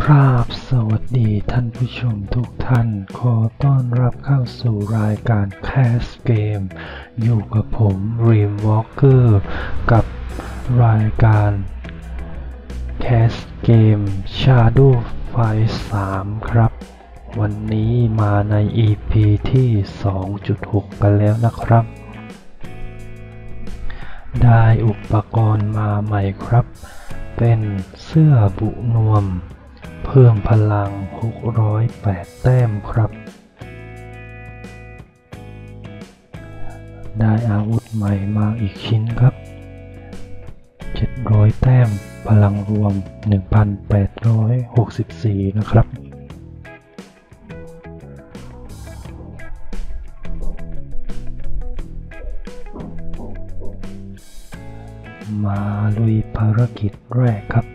ครับสวัสดีท่านผู้ชมทุกท่าน ขอต้อนรับเข้าสู่รายการ cast เกม อยู่กับผมรีมวอล์กเกอร์กับรายการแคสเกม Shadow f i 3ครับ วันนี้มาใน EP ที่ 2.6 กันแล้วนะครับ ได้อุปกรณ์มาใหม่ครับ เป็นเสื้อบุนวม เพิ่มพลัง 608 แต้มครับ ได้อาวุธใหม่มาอีกชิ้นครับ 700 แต้ม พลังรวม 1,864 นะครับ มาลุยภารกิจแรกครับ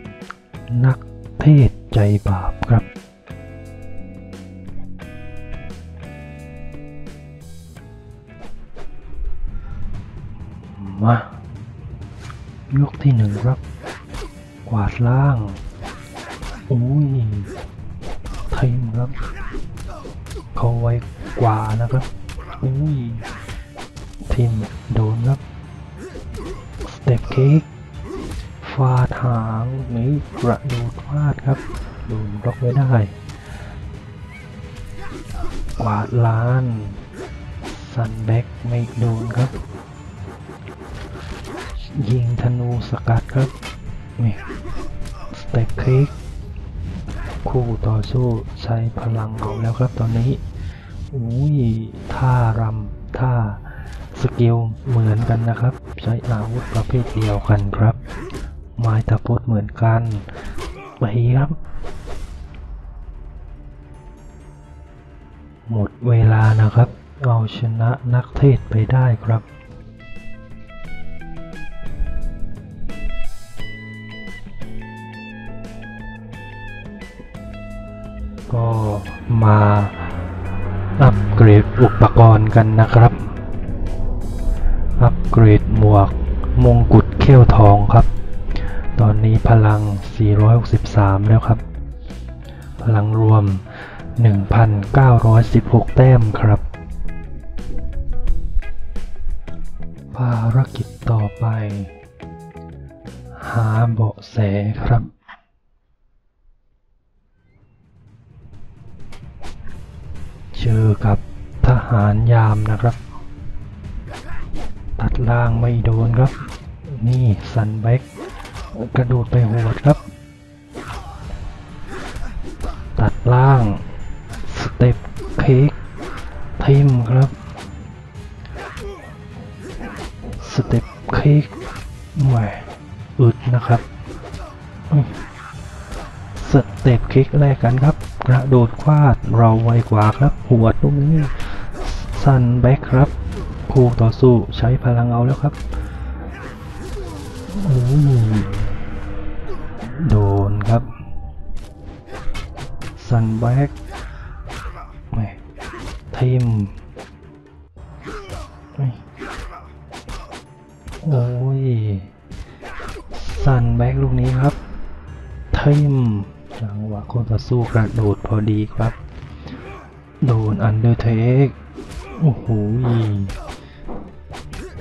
นักเทศใจบาปครับ มายกที่หนึ่งครับ กวาดล่างอุ้ยทิมครับ เขาไว้กว่านะครับ อุ้ยทิมโดนครับ เคฟาดหางนี่กระโดดฟาดครับโดนบล็อกไม่ได้กวาดล้านซันแบ็กไม่โดนครับ ยิงธนูสกัดครับนี่สเต็ปเค้กคู่ต่อสู้ใช้พลังเอาแล้วครับตอนนี้อุ้ยท่ารำท่าสกิลเหมือนกันนะครับ ช้อาวุธประเภทเดียวกันครับ ไม้ตะพดเหมือนกันไปครับ หมดเวลานะครับ เอาชนะนักเทศไปได้ครับก็มาอัปเกรดอุปกรณ์กันนะครับ อัปเกรด หมวกมงกุฎเขี้ยวทองครับ ตอนนี้พลัง 463 แล้วครับ พลังรวม 1,916 แต้มครับ ภารกิจต่อไป หาเบาะแสครับเจอกับทหารยามนะครับ ตัดล่างไม่โดนครับ นี่ซันแบ็กกระโดดไปหัวดครับ ตัดล่าง สเต็ปเค้กทิมครับ สเต็ปเค้กแหมอึดนะครับสเต็ปเค้กแรกกันครับ กระโดดฟาดเราไวกว่าครับ หัวตรงนี้ซันแบ็กครับ คู่ต่อสู้ใช้พลังเอาแล้วครับโอ้ยโดนครับซันแบ็กแม่ทิมโอ้ยซันแบ็กลูกนี้ครับทิมจังหวะคู่ต่อสู้กระโดดพอดีครับ โดนอันเดอร์เทคโอ้โห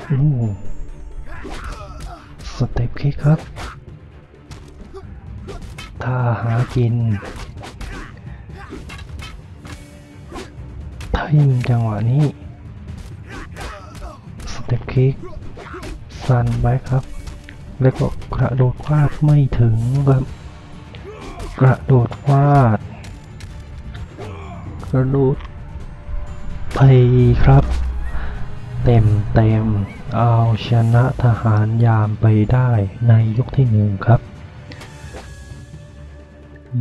สเต็ปคิกครับ ถ้าหากินทิมจังหวะนี้ สเต็ปคิกซันไว้ครับ แล้วก็กระโดดฟาดไม่ถึงครับ กระโดดฟาด กระโดดไปครับ เต็มเต็มเอาชนะทหารยามไปได้ในยกที่หนึ่งครับ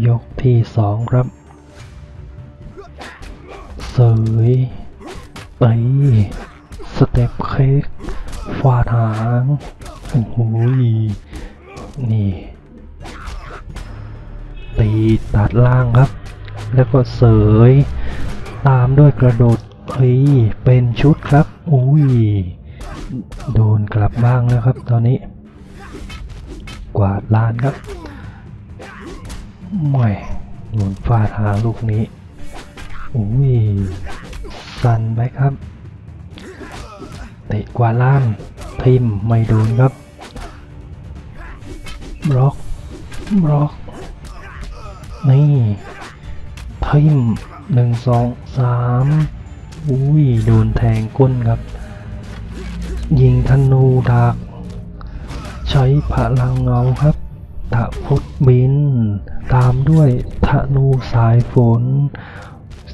ยกที่สองครับ เสยไปสเต็ปเค้กฟาดหางโอ้โหนี่ ตีตัดล่างครับ แล้วก็เสย ตามด้วยกระโดด เฮ้ยเป็นชุดครับ อุ้ย โดนกลับบ้างแล้วครับ ตอนนี้ กวาดลานครับไม่โดนฟาดหางลูกนี้ อุ้ย สันไปครับ เตะกวาดล่างทิมไม่โดนครับ บล็อก บล็อก นี่ทิมหนึ่งสองสาม อุ้ยโดนแทงก้นครับ ยิงธนูดักใช้พลังเงาครับตะพุดบิน ตามด้วยธนูสายฝน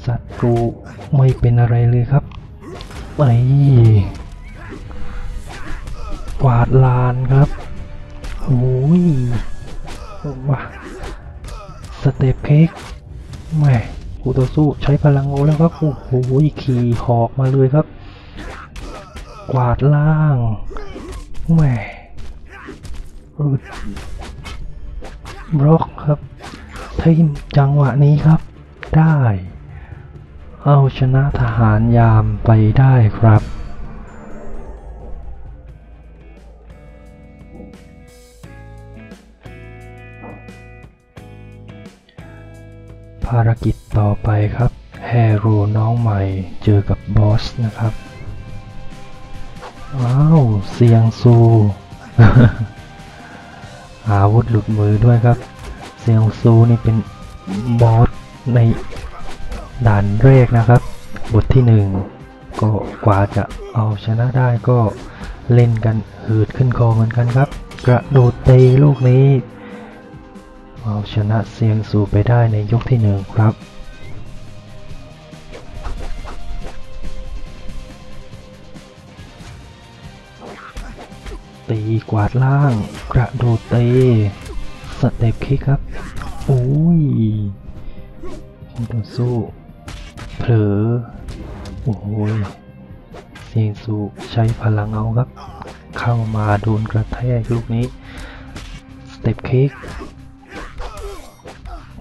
ศัตรูไม่เป็นอะไรเลยครับไอ้กวาดลานครับโอ้ยว้าสเตปเค้กแม่ กูต่อสู้ใช้พลังโอแล้วครับโอ้โหขี่หอกมาเลยครับ กวาดล่างแหมบล็อกครับทีมจังหวะนี้ครับ ได้ เอาชนะทหารยามไปได้ครับ ภารกิจต่อไปครับ แฮร่น้องใหม่เจอกับบอสนะครับ ว้าวเซียงซูอาวุธหลุดมือด้วยครับ เซียงซูนี่เป็นบอสในด่านแรกนะครับ บทที่หนึ่งก็กว่าจะเอาชนะได้ก็เล่นกันหืดขึ้นคอเหมือนกันครับ กระโดดเตะลูกนี้ เอาชนะเซียงซูไปได้ในยกที่หนึ่งครับตีกวาดล่าง กระโดดเตะสเต็ปคิกครับโอ้ยต่อสู้เผลอโอ้โหเซียงซูใช้พลังเอาครับ เข้ามาโดนกระแทกลูกนี้สเต็ปคิก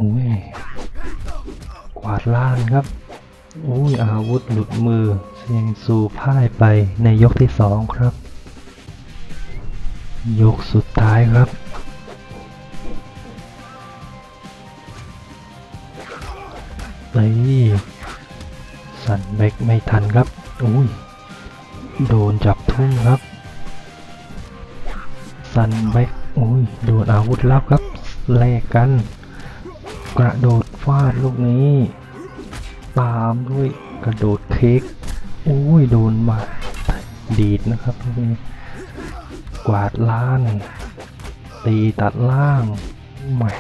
อ้ยกวาดล่างครับโอ้ยอาวุธหลุดมือเซียงซูพ่ายไปในยกที่สองครับ ยกสุดท้ายครับนี่สันเบกไม่ทันครับอุ้ยโดนจับทุ่งครับ สันเบกอุ้ยโดนอาวุธลับครับแลกกัน กระโดดฟาดลูกนี้ ตามด้วยกระโดดเค้กอุ้ยโดนมาดีดนะครับลูกนี้กวาดล้าน ตีตัดล่างแหม่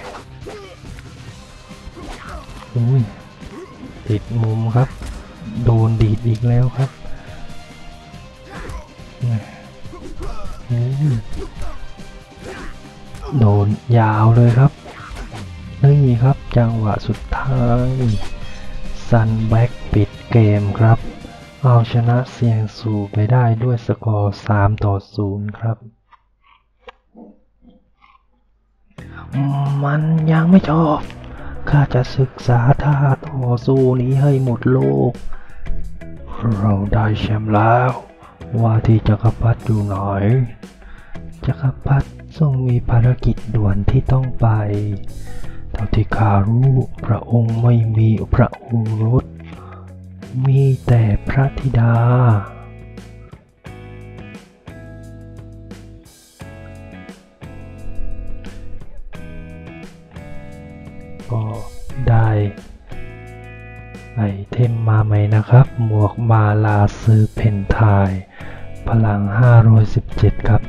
อุ้ยติดมุมครับ โดนดีดอีกแล้วครับโดนยาวเลยครับ นี่ครับ จังหวะสุดท้ายซันแบ็กปิดเกมครับ เอาชนะเซียงซูไปได้ด้วยสกอร์ 3 ต่อ 0 ครับ มันยังไม่จบข้าจะศึกษาท่าต่อสู้นี้ให้หมดโลก เราได้แชมป์แล้ว ว่าที่จักรพรรดิอยู่ไหนจักรพรรดิทรงมีภารกิจด่วนที่ต้องไป เท่าที่ข้ารู้พระองค์ไม่มีพระโองค์รถมีแต่พระธิดา ก็ได้ไอเทมมาใหม่นะครับ หมวกมาลาซื้อเพนทาย พลัง 517 ครับ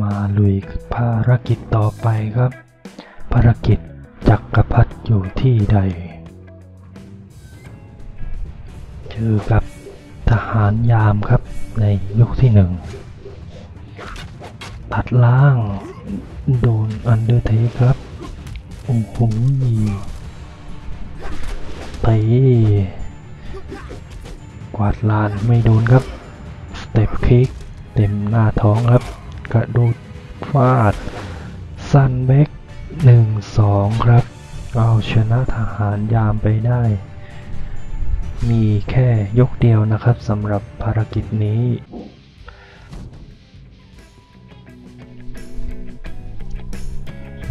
มาลุยภารกิจต่อไปครับ ภารกิจจักรพรรดิอยู่ที่ใด เจอกับทหารยามครับในยุคที่หนึ่ง ตัดล่างโดนอันเดอร์เทครับโอ้โหเตะกวาดลานไม่โดนครับ สเต็ปคิกเต็มหน้าท้องครับ กระดูดฟาดซันเบกหนึ่งสองครับ เอาชนะทหารยามไปได้ มีแค่ยกเดียวนะครับสำหรับภารกิจนี้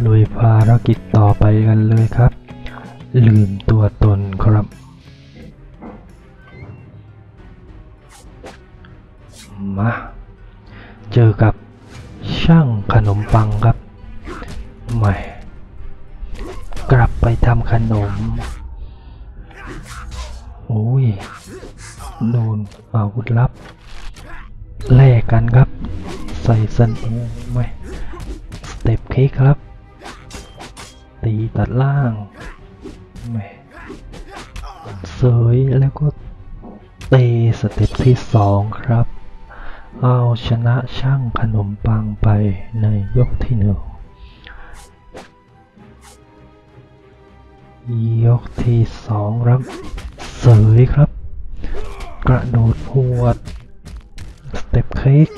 ลุยภารกิจต่อไปกันเลยครับ ลืม ใส่สันโอ้ไม่สเต็ปเค้กครับ ตีตัดล่างไม่เสยแล้วก็เตะสเต็ปที่สองครับ เอาชนะช่างขนมปังไปในยกที่หนึ่งยกที่สองครับ เสยครับ กระโดดพวด สเต็ปเค้ก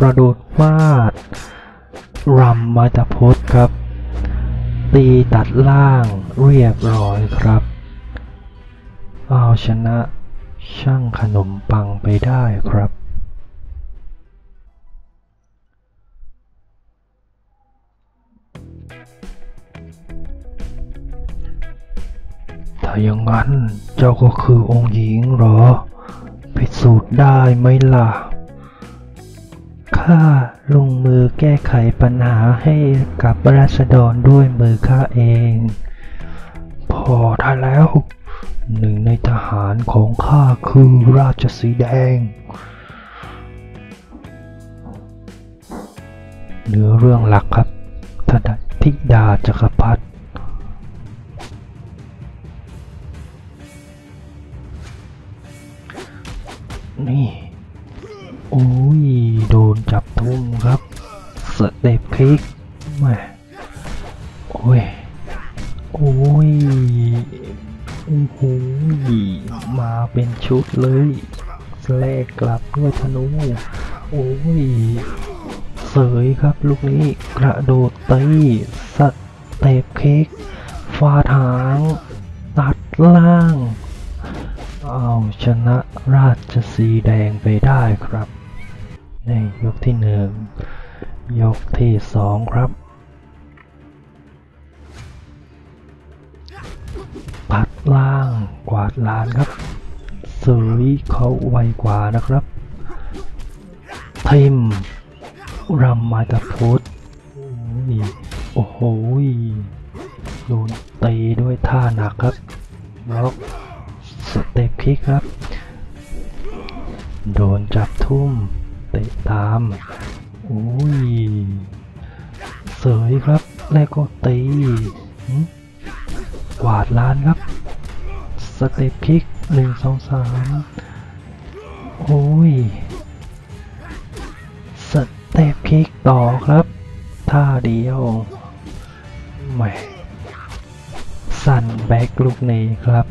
กระโดดฟาดรัมมาจากโพสครับ ตีตัดล่างเรียบร้อยครับ เอาชนะช่างขนมปังไปได้ครับถ้าอย่างนั้นเจ้าก็คือองค์หญิงเหรอ พิสูจน์ได้ไหมล่ะ ข้าลงมือแก้ไขปัญหาให้กับราษฎรด้วยมือข้าเอง พอได้แล้ว หนึ่งในทหารของข้าคือราชสีแดง เนื้อเรื่องหลักครับทดธิดาจักรพรรดิ ทุ่มครับสเต็ปคลิกม่โอ้ย โอ้ยโอ้โหมาเป็นชุดเลยแลกกลับด้วยธนู โอ้ย เสยครับลูกนี้กระโดดตีสเต็ปเค้กฟาดหาง ตัดล่าง เอาชนะราชสีแดงไปได้ครับ ในยกที่หนึ่งยกที่สองครับปัดล่างกวาดลานครับเสยเขาไวกว่านะครับทิมรำมาตพุทธโอ้โหโดนตีด้วยท่าหนักครับบล็อกสเต็ปคิกครับ โดนจับทุ่ม เตะตาม โอ้ย เสยครับ แล้วก็ตีหึกวาดล้านครับ สเต็ปคิกหนึ่งสองสามโอ้ย สเต็ปคิกต่อครับ ท่าเดียวแหมสั่นแบ็กลูกนี้ครับ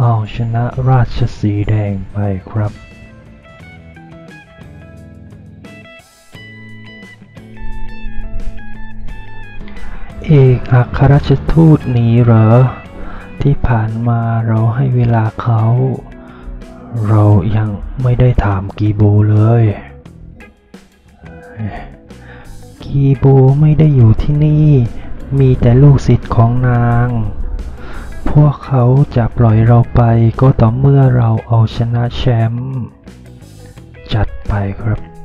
เอาชนะราชสีแดงไปครับ เอกอัครราชทูตหนีเหรอ ที่ผ่านมาเราให้เวลาเขา เรายังไม่ได้ถามกีโบเลย กีโบไม่ได้อยู่ที่นี่ มีแต่ลูกศิษย์ของนาง พวกเขาจะปล่อยเราไปก็ต่อเมื่อเราเอาชนะแชมป์จัดไปครับ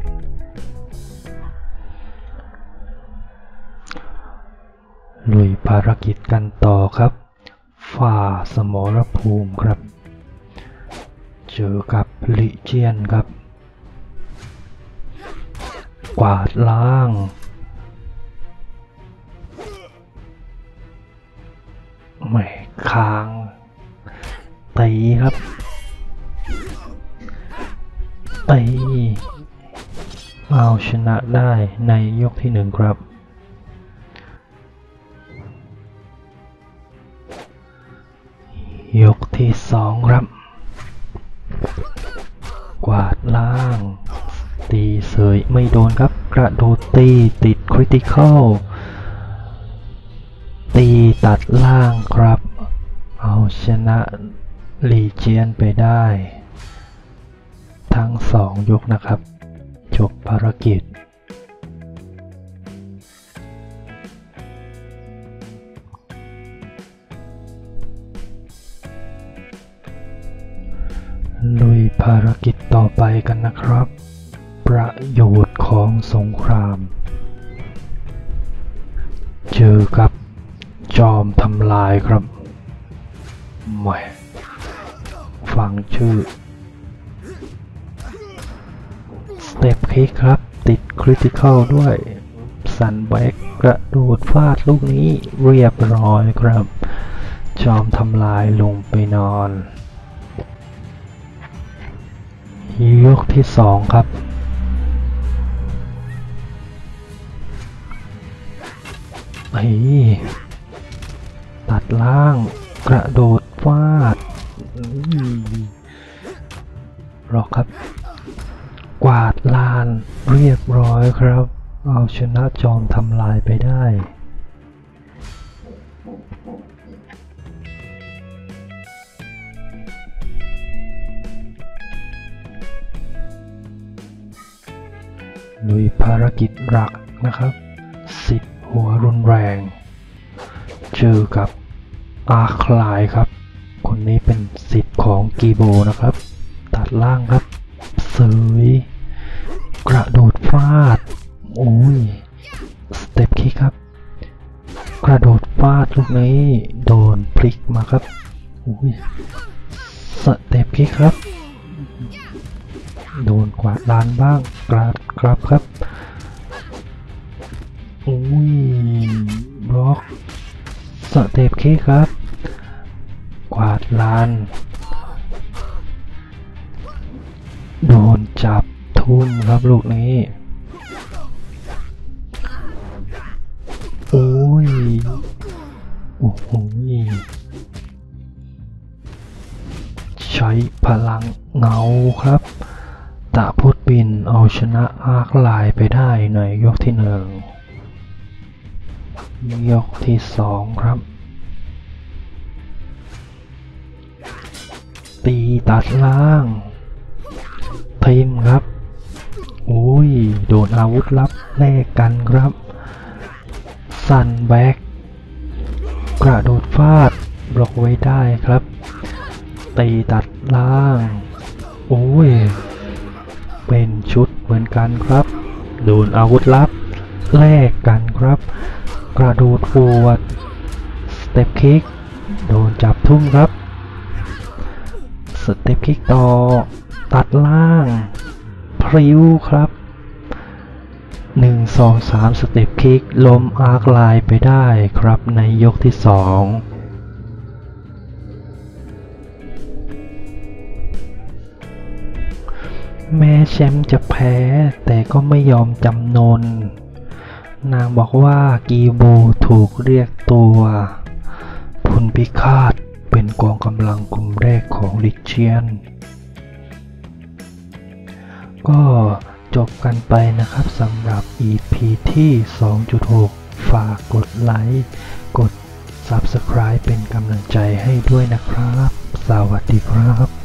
ลุยภารกิจกันต่อครับ ฝ่าสมรภูมิครับ เจอกับลิเจียนครับ กวาดล้าง ไม่ค้างตีครับตีเอาชนะได้ในยกที่หนึ่งครับ ยกที่สองครับ กวาดล่าง ตีเสยไม่โดนครับ กระโดดตีติดคริติคอลตีตัดล่างครับ เอาชนะลีเจียนไปได้ ทั้งสองยกนะครับ จบภารกิจ ภารกิจต่อไปกันนะครับ ประโยชน์ของสงคราม เจอกับจอมทำลายครับหม่ฟังชื่อ สเต็ปคิกครับ ติดคริติคอลด้วย สันแบกกระโดดฟาดลูกนี้เรียบร้อยครับ จอมทำลายลงไปนอน ยกที่สองครับเฮ้ตัดล่างกระโดดฟาดอืมรอครับ กวาดลานเรียบร้อยครับ เอาชนะจอมทำลายไปได้ ลุยภารกิจหลักนะครับศิษย์หัวรุนแรง เจอกับอาคลายครับ คนนี้เป็นศิษย์ของกีโบนะครับ ตัดล่างครับเสยกระโดดฟาด โอ้ย step kick ครับ กระโดดฟาดลูกนี้ โดนพลิกมาครับ โอ้ย step kick ครับ โดนกวาดลานบ้างกราดกลับครับอุ้ยบล็อกสเต็ปคิกครับ กวาดลาน โดนจับทุ่มครับลูกนี้โอ้ยโอ้โหใช้พลังเงาครับ ตะพุดบินเอาชนะอาร์คไลน์ไปได้ในยกที่หนึ่งยกที่สองครับ ตีตัดล่างทีมครับโอ้ย โดนอาวุธลับแลกกันครับ สันแบกกระโดดฟาดบล็อกไว้ได้ครับ ตีตัดล่าง โอ้ย เป็นชุดเหมือนกันครับโดนอาวุธลับแลกกันครับ กระโดดฟาด step kick โดนจับทุ่มครับ step kick ต่อตัดล่างพริ้วครับ 1 2 3 สเต็ปคิกล้มอาร์คไลน์ไปได้ครับในยกที่ 2 แม้แชมป์จะแพ้ แต่ก็ไม่ยอมจำนน นางบอกว่ากีโบถูกเรียกตัวพลพิฆาตเป็นกองกำลังกลุ่มแรกของลิเชียน ก็จบกันไปนะครับสำหรับ EP ที่ 2.6 ฝากกดไลค์ กด Subscribe เป็นกำลังใจให้ด้วยนะครับ สวัสดีครับ